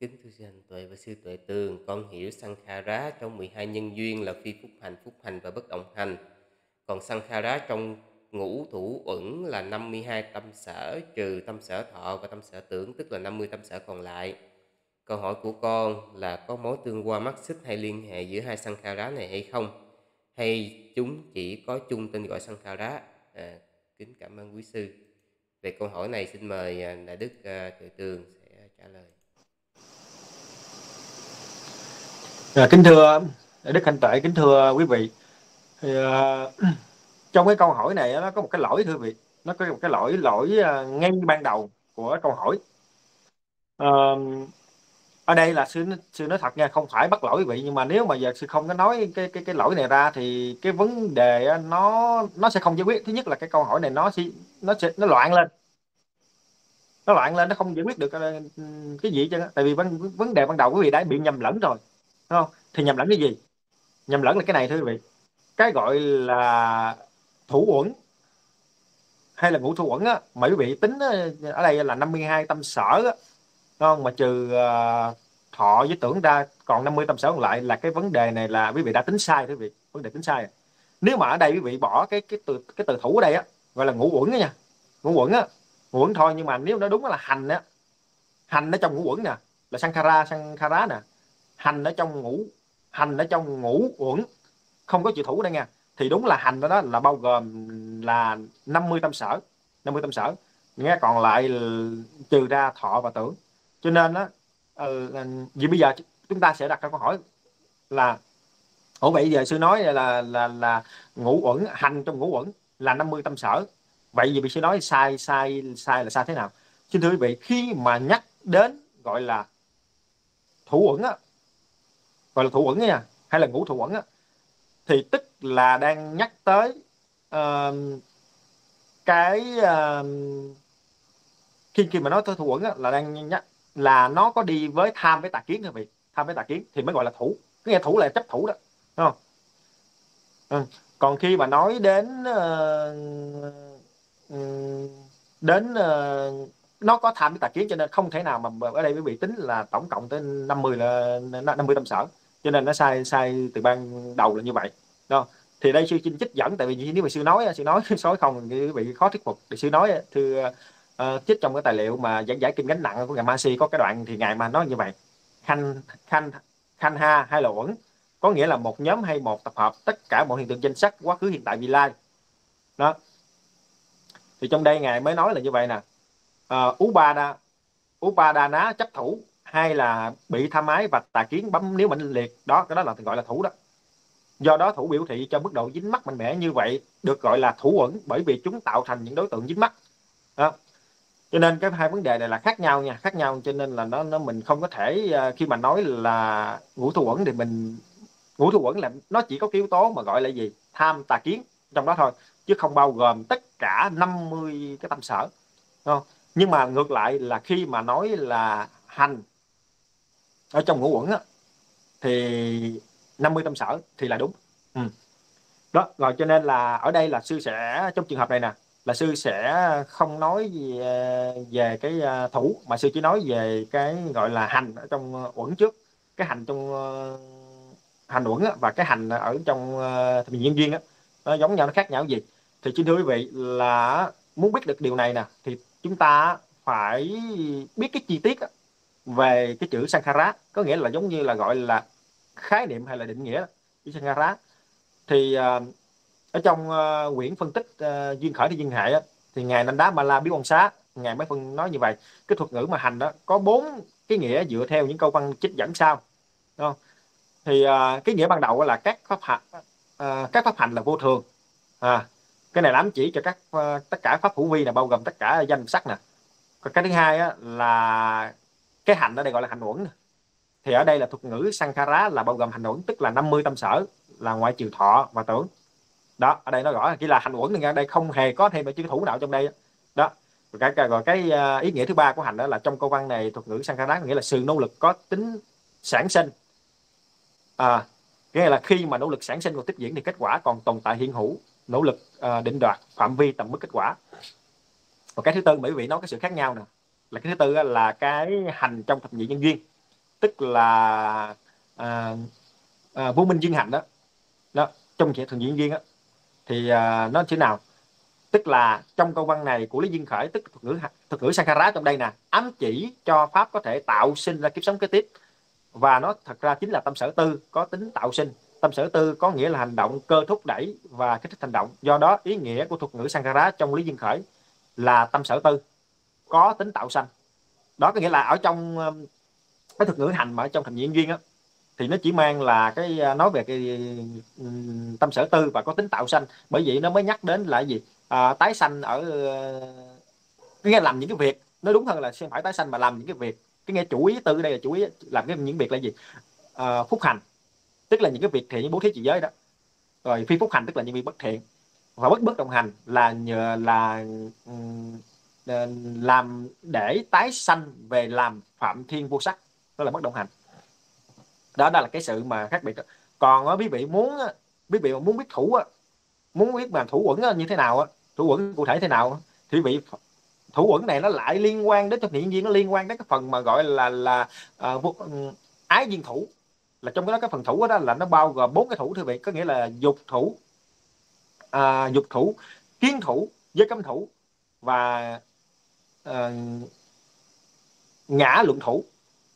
Kính thưa sư hành tuệ và sư tuệ tường, con hiểu Sankhara trong 12 nhân duyên là phi phúc hành, phúc hành và bất động hành. Còn Sankhara trong ngũ thủ uẩn là 52 tâm sở trừ tâm sở thọ và tâm sở tưởng tức là 50 tâm sở còn lại. Câu hỏi của con là có mối tương qua mắt xích hay liên hệ giữa hai Sankhara này hay không? Hay chúng chỉ có chung tên gọi Sankhara? À, kính cảm ơn quý sư. Về câu hỏi này xin mời à, Đại Đức à, Tuệ Tường sẽ trả lời. À, kính thưa Đức Thanh Tuệ, kính thưa quý vị. Thì, à, trong cái câu hỏi này nó có một cái lỗi thưa vị, nó có một cái lỗi lỗi uh, ngay ban đầu của câu hỏi. À, ở đây là sư sư nói thật nha, không phải bắt lỗi quý vị nhưng mà nếu mà giờ sư không có nói cái cái cái lỗi này ra thì cái vấn đề nó nó sẽ không giải quyết. Thứ nhất là cái câu hỏi này nó sẽ nó sẽ nó loạn lên nó loạn lên nó không giải quyết được cái gì chứ tại vì vấn vấn đề ban đầu quý vị đã bị nhầm lẫn rồi đúng không? Thì nhầm lẫn cái gì? Nhầm lẫn là cái này thưa quý vị. Cái gọi là thủ uẩn. Hay là ngũ thủ uẩn á mà quý vị tính ở đây là 52 tâm sở á. Không? Mà trừ uh, thọ với tưởng ra còn 50 tâm sở còn lại là cái vấn đề này là quý vị đã tính sai thưa quý vị. Vấn đề tính sai. Nếu mà ở đây quý vị bỏ cái cái từ cái từ thủ ở đây á gọi là ngũ uẩn nha. Ngũ uẩn á. Ngũ uẩn thôi nhưng mà nếu nó đúng là hành á. Hành nó trong ngũ uẩn nè là sankhara sankhara nè hành ở trong ngũ hành ở trong ngũ uẩn. Không có chữ thủ đây nha. Thì đúng là hành đó, đó là bao gồm là 50 tâm sở 50 tâm sở. Nghe còn lại trừ ra thọ và tưởng. Cho nên đó ờ, ờ, vì bây giờ chúng ta sẽ đặt câu hỏi là ủa vậy giờ sư nói là là là ngũ uẩn hành trong ngũ uẩn là 50 tâm sở. Vậy vì sư nói sai sai sai là sai thế nào? Xin thưa quý vị khi mà nhắc đến gọi là thủ uẩn á gọi là thủ uẩn nha hay là ngũ thủ uẩn á. Thì tức là đang nhắc tới uh, cái uh, khi khi mà nói tới thủ uẩn á, là đang nhắc là nó có đi với tham với tà kiến các vị? Tham với tà kiến thì mới gọi là thủ. Cái nghe thủ là chấp thủ đó đúng không? Ừ. còn khi mà nói đến uh, đến uh, nó có tham với tà kiến cho nên không thể nào mà ở đây quý vị tính là tổng cộng tới 50 là 50 tâm sở cho nên nó sai sai từ ban đầu là như vậy. Đó. Thì đây sư xin trích dẫn tại vì nếu mà sư nói sư nói sói không thì bị khó thuyết phục thì sư nói thưa uh, ờ, ờ, trong cái tài liệu mà giảng giải kinh gánh nặng của ngài Masi có cái đoạn thì ngài mà nói như vậy. Khanh khanh khanh ha hay là uẩn có nghĩa là một nhóm hay một tập hợp tất cả mọi hiện tượng danh sắc quá khứ hiện tại vị lai. Đó. Thì trong đây ngài mới nói là như vậy nè. Uh, Upada Upadana chấp thủ hay là bị tham ái và tà kiến bấm nếu mạnh liệt. Đó, cái đó là gọi là thủ đó. Do đó thủ biểu thị cho mức độ dính mắc mạnh mẽ như vậy được gọi là thủ ẩn bởi vì chúng tạo thành những đối tượng dính mắc. Đó. cho nên cái hai vấn đề này là khác nhau nha, khác nhau cho nên là nó nó mình không có thể ờ, khi mà nói là ngũ thủ ẩn thì mình, ngũ thủ ẩn là nó chỉ có cái yếu tố mà gọi là gì? Tham, tà kiến trong đó thôi, chứ không bao gồm tất cả 50 cái tâm sở. Không? Nhưng mà ngược lại là khi mà nói là hành ở trong ngũ quẩn á, thì 50 tâm sở thì là đúng. Ừ. đó rồi cho nên là ở đây là sư sẽ trong trường hợp này nè là sư sẽ không nói về, ờ, về cái ờ, thủ mà sư chỉ nói về cái gọi là hành ở trong uẩn trước. Cái hành trong ờ, hành uẩn á, và cái hành ở trong uh, nhân duyên á nó giống nhau nó khác nhau gì? Thì xin thưa quý vị là muốn biết được điều này nè thì chúng ta phải biết cái chi tiết á về cái chữ Sankara có nghĩa là giống như là gọi là khái niệm hay là định nghĩa chữ Sankara thì uh, ở trong uh, quyển phân tích uh, duyên khởi thì duyên hệ thì ngài Nanda Đá biết quan xá ngài mới phân nói như vậy cái thuật ngữ mà hành đó có bốn cái nghĩa dựa theo những câu văn trích dẫn sau đúng không? thì uh, cái nghĩa ban đầu là các pháp hành uh, các pháp hành là vô thường. À, cái này ám chỉ cho các uh, tất cả pháp hữu vi là bao gồm tất cả danh sắc nè. Còn cái thứ hai á, là cái hành ở đây gọi là hành uẩn thì ở đây là thuật ngữ sankhara là bao gồm hành uẩn tức là 50 tâm sở là ngoại trừ thọ và tưởng. Đó ở đây nó rõ chỉ là hành uẩn ở đây không hề có thêm cái chữ thủ nào trong đây đó rồi cái rồi cái à, ý nghĩa thứ ba của hành đó là trong câu văn này thuật ngữ sankhara nghĩa là sự nỗ lực có tính sản sinh. À, nghĩa là khi mà nỗ lực sản sinh còn tiếp diễn thì kết quả còn tồn tại hiện hữu nỗ lực uh, định đoạt phạm vi tầm mức kết quả. Và cái thứ tư bởi vì nó có sự khác nhau nè là cái thứ tư là cái hành trong thập nhị nhân duyên tức là à, à, vô minh duyên hành đó. Đó trong thể thường diễn viên á. Thì à, nó thế nào? Tức là trong câu văn này của lý duyên khởi tức thuật ngữ thuật ngữ sankhara trong đây nè ám chỉ cho pháp có thể tạo sinh ra kiếp sống kế tiếp. Và nó thật ra chính là tâm sở tư có tính tạo sinh. Tâm sở tư có nghĩa là hành động cơ thúc đẩy và kích thích hành động. Do đó ý nghĩa của thuật ngữ sankhara trong lý duyên khởi là tâm sở tư có tính tạo sanh. Đó có nghĩa là ở trong ờ, cái thuật ngữ hành mà ở trong thành diễn duyên á thì nó chỉ mang là cái ờ, nói về cái ừ, tâm sở tư và có tính tạo sanh. Bởi vậy nó mới nhắc đến là gì? À, tái sanh ở cái nghe làm những cái việc. Nó đúng hơn là không phải tái sanh mà làm những cái việc. Cái nghe chủ ý tư đây là chủ ý làm cái những việc là gì? À, phúc hành. Tức là những cái việc thiện như bố thí trì giới đó. Rồi phi phúc hành tức là những việc bất thiện. Và bất bất đồng hành là nhờ là ừ, làm để tái sanh về làm phạm thiên vô sắc đó là bất động hành. Đó đó là cái sự mà khác biệt. Còn quý vị muốn quý vị muốn biết thủ muốn biết mà thủ quẩn như thế nào thủ quẩn cụ thể thế nào thì quý vị thủ quẩn này nó lại liên quan đến trong hiện viên nó liên quan đến cái phần mà gọi là là uh, vô, ừ, ái viên thủ. Là trong đó cái phần thủ đó là nó bao gồm bốn cái thủ thưa vị. Có nghĩa là dục thủ à, dục thủ kiến thủ giới cấm thủ và uh, ngã luận thủ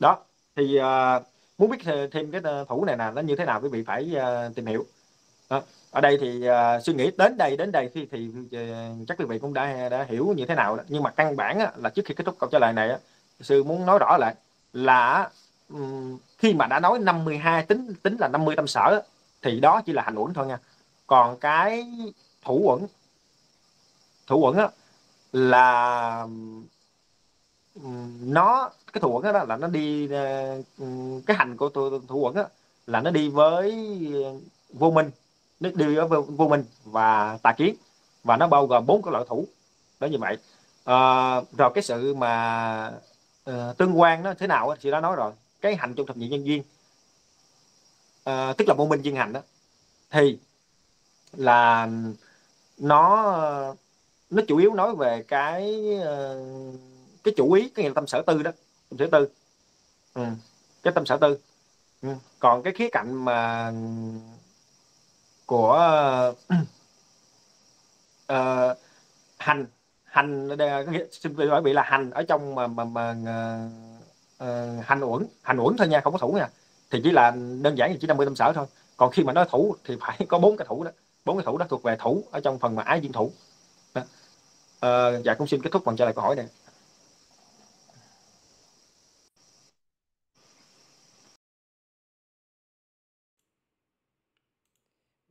đó thì uh, muốn biết thêm cái ờ, thủ này là nó như thế nào quý vị phải uh, tìm hiểu đó. ở đây thì uh, suy nghĩ đến đây đến đây thì, thì, uh, chắc quý vị cũng đã đã hiểu như thế nào đó. nhưng mà căn bản á, là trước khi kết thúc câu trả lời này á, sư muốn nói rõ lại là um, khi mà đã nói 52 tính tính là 50 tâm sở thì đó chỉ là hành uẩn thôi nha còn cái thủ uẩn thủ uẩn á là nó cái thủ quẩn đó là nó đi ờ, cái hành của thủ, thủ quẩn đó là nó đi với vô minh nó đi với vô, minh và tà kiến và nó bao gồm bốn cái loại thủ. Đó như vậy. À, rồi cái sự mà uh, tương quan nó thế nào chị đã nói rồi. Cái hành trong thập nhị nhân duyên à, tức là vô minh duyên hành đó thì là nó nó chủ yếu nói về cái ờ, cái chủ ý cái nghĩa là tâm sở tư đó tâm sở tư ừ. cái tâm sở tư ừ. còn cái khía cạnh mà của uh, hành hành xin hỏi bị là hành ở trong mà mà, mà uh, hành uẩn hành uẩn thôi nha không có thủ nha thì chỉ là đơn giản là chỉ 50 tâm sở thôi còn khi mà nói thủ thì phải có bốn cái thủ đó bốn cái thủ đó thuộc về thủ ở trong phần mà ái viên thủ à, dạ cũng xin kết thúc bằng trả lời câu hỏi này.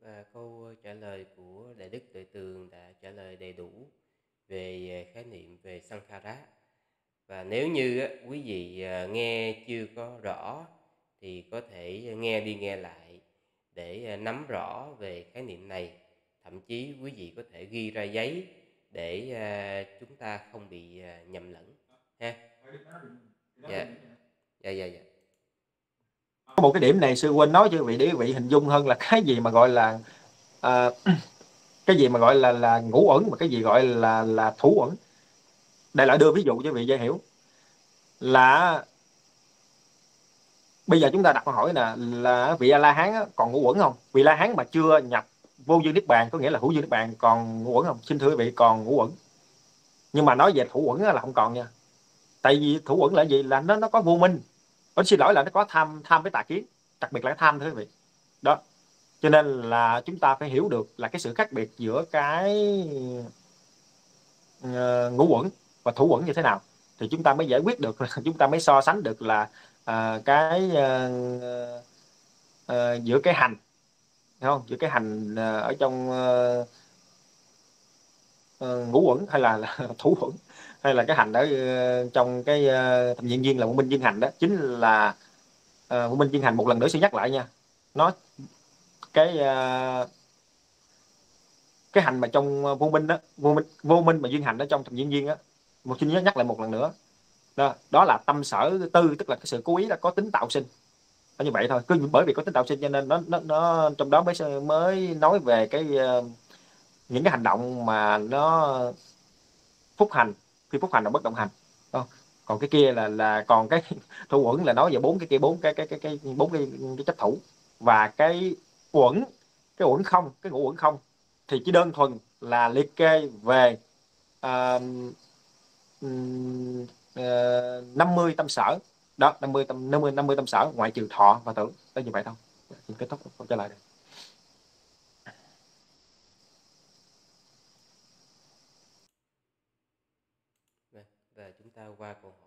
Và câu ờ, trả lời của đại đức tuệ tường đã trả lời đầy đủ về ờ, khái niệm về sankhara và nếu như quý vị nghe chưa có rõ thì có thể nghe đi nghe lại để nắm rõ về khái niệm này. Thậm chí quý vị có thể ghi ra giấy để à, chúng ta không bị à, nhầm lẫn ha? Dạ. Dạ dạ dạ. Có một cái điểm này sư quên nói cho vị để vị hình dung hơn là cái gì mà gọi là à, cái gì mà gọi là là ngủ ẩn mà cái gì gọi là là thủ ẩn đây là đưa ví dụ cho vị dễ hiểu. Là bây giờ chúng ta đặt câu hỏi là là vị a la hán còn ngũ ẩn không? Vị la hán mà chưa nhập vô dương niết bàn có nghĩa là hữu dương niết bàn còn ngũ quẩn không? Xin thưa quý vị còn ngũ quẩn nhưng mà nói về thủ quẩn là không còn nha. Tại vì thủ quẩn là gì? Là nó nó có vô minh. Nó xin lỗi là nó có tham tham với tà kiến. Đặc biệt là tham thưa quý vị. Đó. Cho nên là chúng ta phải hiểu được là cái sự khác biệt giữa cái ờ, ngũ quẩn và thủ quẩn như thế nào. Thì chúng ta mới giải quyết được chúng ta mới so sánh được là uh, cái uh, uh, giữa cái hành Thấy không? Giữa cái hành ờ, ở trong uh, ngũ quẩn hay là, là thủ quẩn hay là cái hành ở trong cái uh, thập viên là một minh viên hành đó chính là uh, minh viên hành một lần nữa sẽ nhắc lại nha. Nó cái uh, cái hành mà trong vô minh đó vô minh vô minh mà duyên hành ở trong thập nhiên viên á một xin nhắc lại một lần nữa. Đó, đó là tâm sở tư tức là cái sự cố ý là có tính tạo sinh nó như vậy thôi. Cứ bởi vì có tính tạo sinh cho nên nó nó, nó trong đó mới mới nói về cái ờ, những cái hành động mà nó phúc hành. Khi phúc hành là bất động hành. Không? còn cái kia là là còn cái thủ quẩn là nói về bốn cái kia bốn cái cái cái cái bốn cái, cái chấp thủ. Và cái quẩn cái quẩn không cái ngũ quẩn không thì chỉ đơn thuần là liệt kê về uh, uh, 50 tâm sở đó 50 tâm 50 50 tâm sở, ngoại trừ thọ và tưởng đó, như vậy thôi. Xin kết thúc câu trả lời này và chúng ta qua cùng.